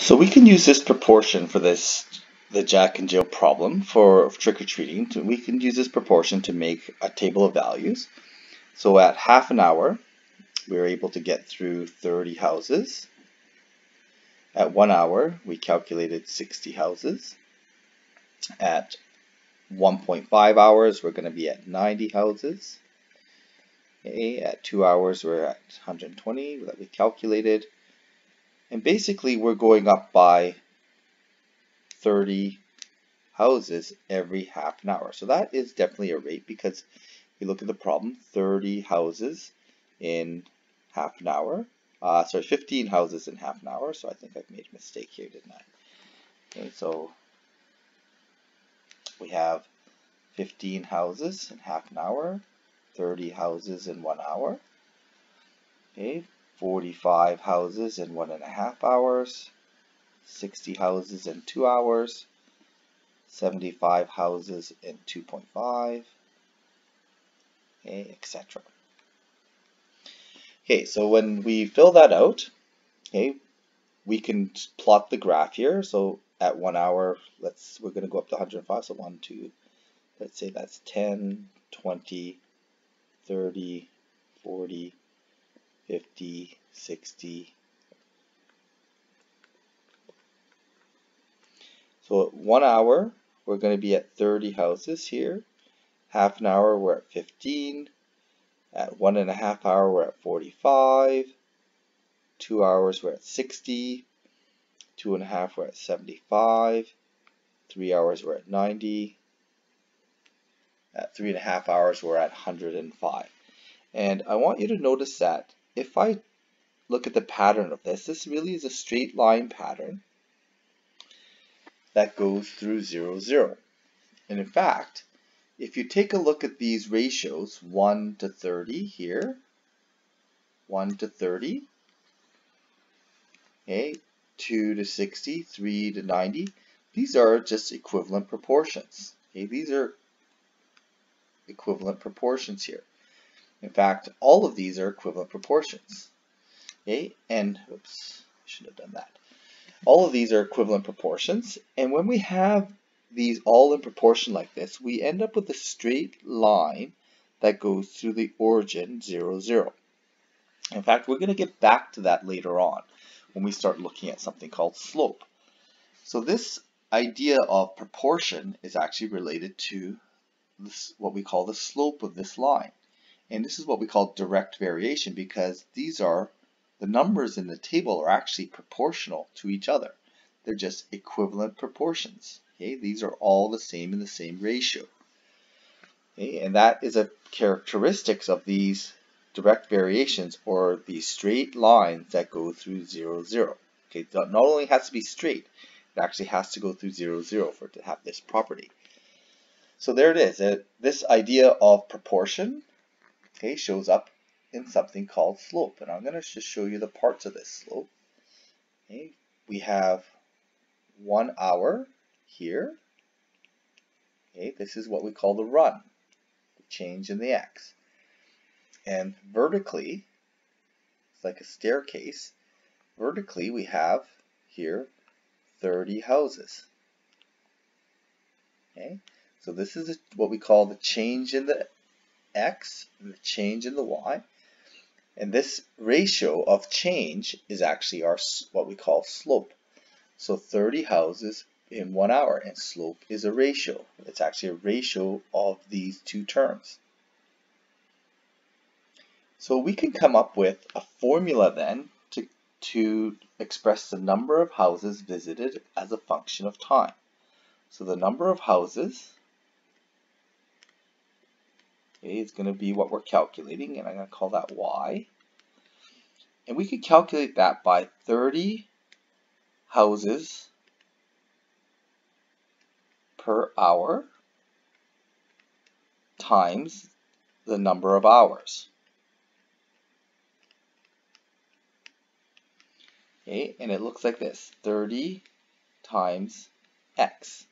So we can use this proportion for this, the Jack and Jill problem for trick-or-treating. We can use this proportion to make a table of values. So at half an hour, we were able to get through 30 houses. At one hour, we calculated 60 houses. At 1.5 hours, we're going to be at 90 houses. Okay, at two hours, we're at 120 that we calculated. And basically we're going up by 30 houses every half an hour. So that is definitely a rate because if you look at the problem, 30 houses in half an hour. Uh, sorry, 15 houses in half an hour. So I think I've made a mistake here, didn't I? Okay, so we have 15 houses in half an hour, 30 houses in one hour. Okay, 45 houses in one and a half hours, 60 houses in two hours, 75 houses in 2.5, okay, etc. Okay, so when we fill that out, okay, we can plot the graph here. So at one hour, let's we're going to go up to 105. So one, two, let's say that's 10, 20, 30, 40, 50, 60. So at one hour, we're going to be at 30 houses here. Half an hour, we're at 15. At one and a half hour, we're at 45. Two hours, we're at 60. Two and a half, we're at 75. Three hours, we're at 90. At three and a half hours, we're at 105. And I want you to notice that if I look at the pattern of this, this really is a straight line pattern that goes through 0, 0. And in fact, if you take a look at these ratios, 1 to 30 here, 1 to 30, okay, 2 to 60, 3 to 90, these are just equivalent proportions. Okay, these are equivalent proportions here. In fact, all of these are equivalent proportions. Okay, and oops, I should have done that. All of these are equivalent proportions, and when we have these all in proportion like this, we end up with a straight line that goes through the origin 0, 0. In fact, we're going to get back to that later on when we start looking at something called slope. So this idea of proportion is actually related to this, what we call the slope of this line. And this is what we call direct variation because these are the numbers in the table are actually proportional to each other. They're just equivalent proportions. Okay, these are all the same in the same ratio. Okay, and that is a characteristics of these direct variations or these straight lines that go through 0, 0. Okay, not only has to be straight, it actually has to go through 0, 0 for it to have this property. So there it is. Uh, this idea of proportion okay, shows up in something called slope. And I'm going to just show you the parts of this slope. Okay, we have one hour here. Okay, this is what we call the run, the change in the x. And vertically, it's like a staircase. Vertically, we have here 30 houses. Okay, so this is what we call the change in the x and the change in the y. And this ratio of change is actually our what we call slope. So 30 houses in one hour and slope is a ratio. It's actually a ratio of these two terms. So we can come up with a formula then to, to express the number of houses visited as a function of time. So the number of houses okay, is going to be what we're calculating, and I'm going to call that y. And we could calculate that by 30 houses per hour times the number of hours. Okay, and it looks like this, 30 times x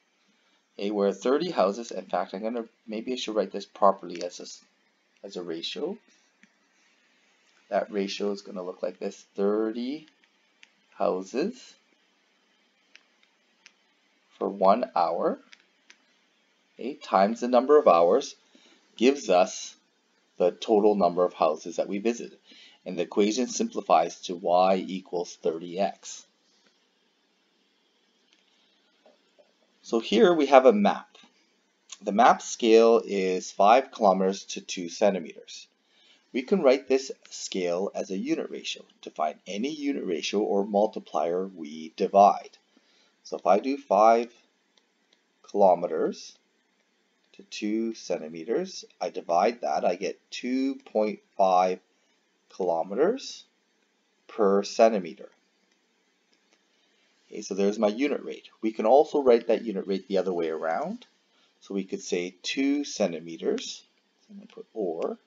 okay, where 30 houses, in fact, I'm gonna, maybe I should write this properly as a, as a ratio. That ratio is gonna look like this, 30 houses for one hour okay, times the number of hours gives us the total number of houses that we visited. And the equation simplifies to y equals 30x. So here we have a map. The map scale is 5 kilometers to 2 centimeters. We can write this scale as a unit ratio to find any unit ratio or multiplier we divide. So if I do 5 kilometers to 2 centimeters, I divide that, I get 2.5 kilometers per centimeter. Okay, so there's my unit rate. We can also write that unit rate the other way around. So we could say 2 centimeters, so I'm going to put or,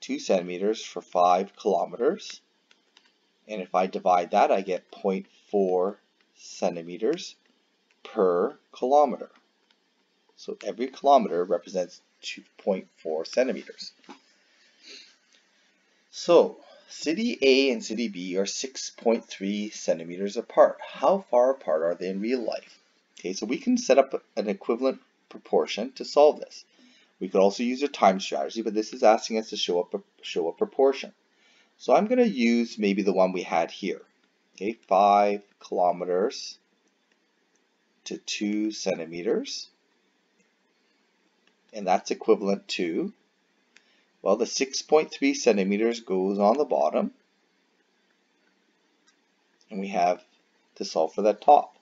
2 centimeters for 5 kilometers. And if I divide that, I get 0.4 centimeters per kilometer. So every kilometer represents 2.4 centimeters. So city A and city B are 6.3 centimeters apart. How far apart are they in real life? Okay, so we can set up an equivalent proportion to solve this. We could also use a time strategy, but this is asking us to show a, show a proportion. So I'm going to use maybe the one we had here. Okay, 5 kilometers to 2 centimeters. And that's equivalent to, well, the 6.3 centimeters goes on the bottom. And we have to solve for that top.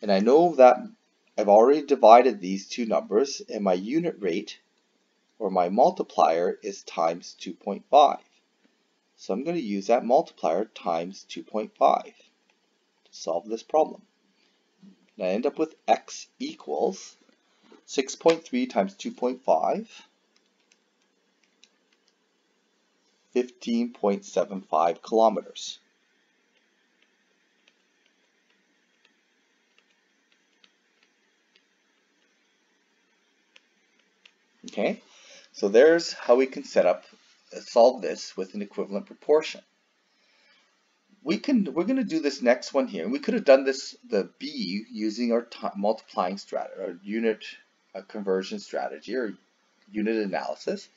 And I know that I've already divided these two numbers and my unit rate or my multiplier is times 2.5. So I'm going to use that multiplier times 2.5 to solve this problem. And I end up with x equals 6.3 times 2.5, 15.75 kilometers. Okay, so there's how we can set up, uh, solve this with an equivalent proportion we can we're going to do this next one here. We could have done this the B using our multiplying strategy or unit uh, conversion strategy or unit analysis.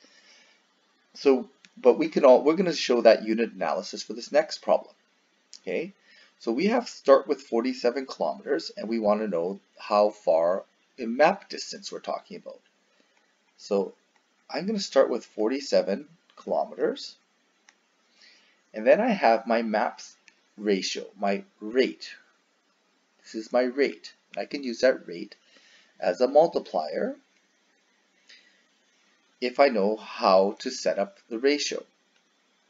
So, but we can all we're going to show that unit analysis for this next problem. Okay, so we have start with 47 kilometers, and we want to know how far in map distance we're talking about. So I'm going to start with 47 kilometers. And then I have my maps ratio, my rate. This is my rate. I can use that rate as a multiplier if I know how to set up the ratio.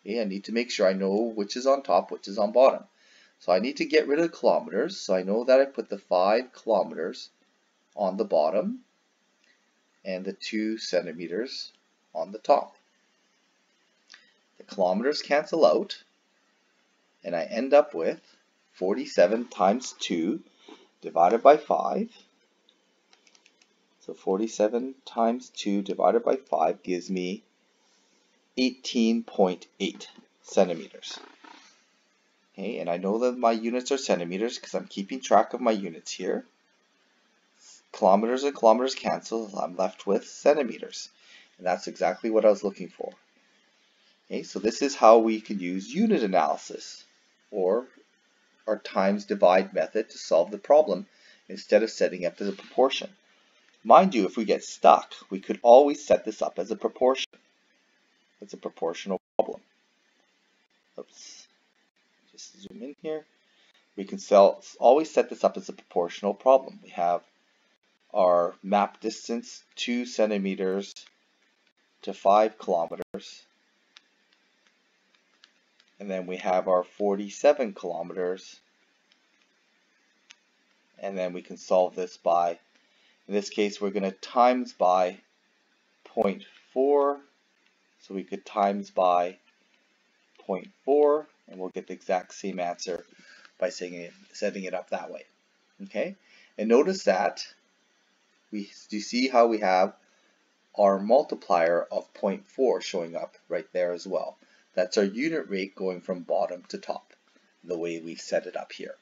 Okay, I need to make sure I know which is on top, which is on bottom. So I need to get rid of the kilometers, so I know that I put the 5 kilometers on the bottom and the 2 centimeters on the top. The kilometers cancel out, and I end up with 47 times 2 divided by 5. So 47 times 2 divided by 5 gives me 18.8 centimeters. Okay, and I know that my units are centimeters because I'm keeping track of my units here. Kilometers and kilometers cancel, I'm left with centimeters. And that's exactly what I was looking for. Okay, so this is how we can use unit analysis or our times divide method to solve the problem instead of setting up a proportion. Mind you, if we get stuck, we could always set this up as a proportion. It's a proportional problem. Oops. Just zoom in here. We can sell, always set this up as a proportional problem. We have our map distance 2 centimeters to 5 kilometers and then we have our 47 kilometers. And then we can solve this by, in this case, we're going to times by 0.4. So we could times by 0.4 and we'll get the exact same answer by setting it, setting it up that way. Okay, and notice that we do see how we have our multiplier of 0.4 showing up right there as well. That's our unit rate going from bottom to top, the way we've set it up here.